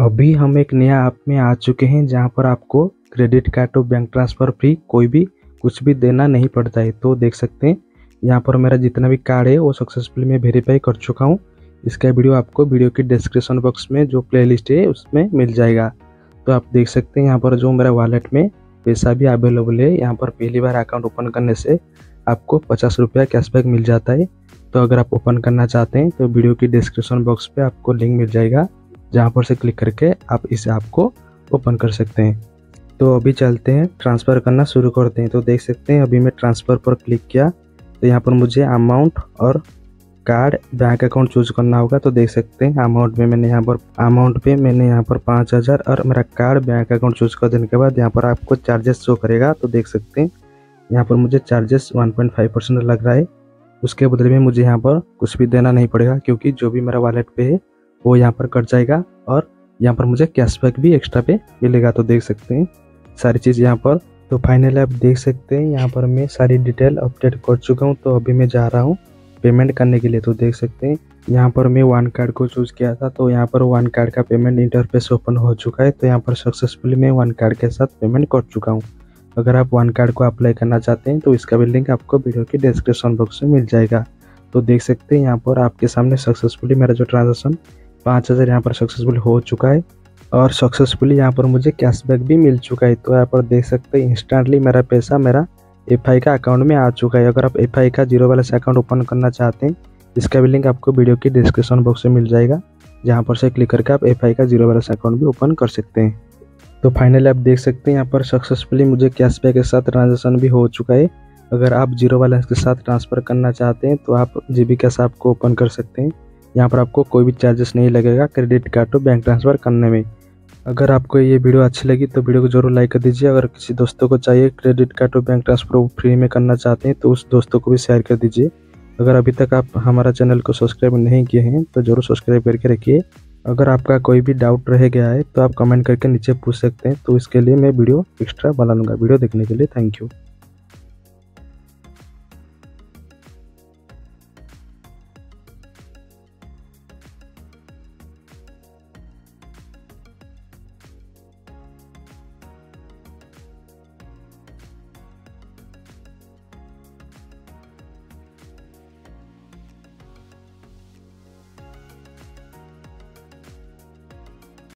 अभी हम एक नया ऐप में आ चुके हैं जहाँ पर आपको क्रेडिट कार्ड और बैंक ट्रांसफ़र फ्री कोई भी कुछ भी देना नहीं पड़ता है। तो देख सकते हैं, यहाँ पर मेरा जितना भी कार्ड है, वो सक्सेसफुली मैं वेरीफाई कर चुका हूँ। इसका वीडियो आपको वीडियो के डिस्क्रिप्शन बॉक्स में जो प्लेलिस्ट है, उसमें मिल जाएगा। तो आप देख सकते हैं, यहाँ पर जो मेरा वॉलेट में पैसा भी अवेलेबल है, यहाँ पर पहली बार अकाउंट ओपन करने से आपको पचास रुपया कैशबैक मिल जाता है। तो अगर आप ओपन करना चाहते हैं तो वीडियो की डिस्क्रिप्शन बॉक्स पे आपको लिंक मिल जाएगा। जहाँ पर से क्लिक करके आप इस ऐप को ओपन कर सकते हैं। तो अभी चलते हैं ट्रांसफ़र करना शुरू करते हैं। तो देख सकते हैं, अभी मैं ट्रांसफ़र पर क्लिक किया। तो यहाँ पर मुझे अमाउंट और कार्ड बैंक अकाउंट चूज़ करना होगा। तो देख सकते हैं अमाउंट में मैंने यहाँ पर अमाउंट पे मैंने यहाँ पर पाँच हज़ार और मेरा कार्ड बैंक अकाउंट चूज़ कर देने के बाद यहाँ पर आपको चार्जेस शो करेगा। तो देख सकते हैं, यहाँ पर मुझे चार्जेस 1.5 परसेंट लग रहा है। उसके बदले में मुझे यहाँ पर कुछ भी देना नहीं पड़ेगा, क्योंकि जो भी मेरा वॉलेट पे है वो यहाँ पर कट जाएगा और यहाँ पर मुझे कैशबैक भी एक्स्ट्रा पे मिलेगा तो देख सकते हैं। सारी चीज़ यहाँ पर। तो फाइनली आप देख सकते हैं, यहाँ पर मैं सारी डिटेल अपडेट कर चुका हूँ तो अभी मैं जा रहा हूँ पेमेंट करने के लिए तो देख सकते हैं। यहाँ पर मैं वन कार्ड को चूज़ किया था तो यहाँ पर वन कार्ड का पेमेंट इंटरफेस ओपन हो चुका है तो यहाँ पर सक्सेसफुली मैं वन कार्ड के साथ पेमेंट कर चुका हूँ। अगर आप वन कार्ड को अप्लाई करना चाहते हैं तो इसका भी लिंक आपको वीडियो के डिस्क्रिप्शन बॉक्स में मिल जाएगा। तो देख सकते हैं, यहाँ पर आपके सामने सक्सेसफुली मेरा जो ट्रांजेक्शन पाँच हज़ार यहाँ पर सक्सेसफुल हो चुका है और सक्सेसफुली यहाँ पर मुझे कैशबैक भी मिल चुका है। तो यहाँ पर देख सकते हैं इंस्टेंटली मेरा पैसा मेरा एफआई का अकाउंट में आ चुका है। अगर आप एफआई का ज़ीरो बैलेंस अकाउंट ओपन करना चाहते हैं, इसका भी लिंक आपको वीडियो की डिस्क्रिप्शन बॉक्स में मिल जाएगा, जहाँ पर से क्लिक करके आप एफआई का ज़ीरो बैलेंस अकाउंट भी ओपन कर सकते हैं। तो फाइनली आप देख सकते हैं, यहाँ पर सक्सेसफुली मुझे कैशबैक के साथ ट्रांजेक्शन भी हो चुका है। अगर आप ज़ीरो बैलेंस के साथ ट्रांसफ़र करना चाहते हैं तो आप जी बी ऐप को ओपन कर सकते हैं। यहाँ पर आपको कोई भी चार्जेस नहीं लगेगा credit card to bank transfer करने में। अगर आपको ये वीडियो अच्छी लगी तो वीडियो को ज़रूर लाइक कर दीजिए। अगर किसी दोस्तों को चाहिए क्रेडिट कार्ड और बैंक ट्रांसफ़र फ्री में करना चाहते हैं तो उस दोस्तों को भी शेयर कर दीजिए। अगर अभी तक आप हमारा चैनल को सब्सक्राइब नहीं किए हैं तो ज़रूर सब्सक्राइब करके रखिए। अगर आपका कोई भी डाउट रह गया है तो आप कमेंट करके नीचे पूछ सकते हैं तो इसके लिए मैं वीडियो एक्स्ट्रा बना लूँगा। वीडियो देखने के लिए थैंक यू